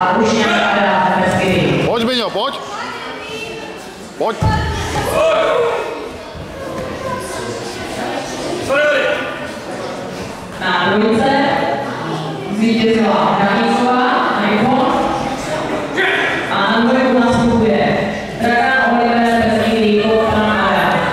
A už nějaká hezky. Pojď, Miňo, pojď. Pojď. Na dvojce zvítězila Dani